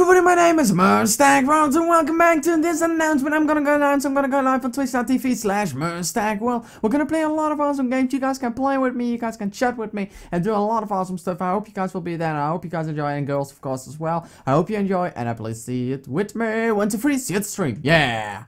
everybody, my name is MustagedWorld and welcome back to this announcement. I'm gonna go live, so I'm gonna go live on twitch.tv slash Mustaged. Well, We're gonna play a lot of awesome games. You guys can play with me, you guys can chat with me, and do a lot of awesome stuff. I hope you guys will be there, and I hope you guys enjoy, and girls, of course, as well. I hope you enjoy, and I please see it with me. One, two, three, see it stream. Yeah!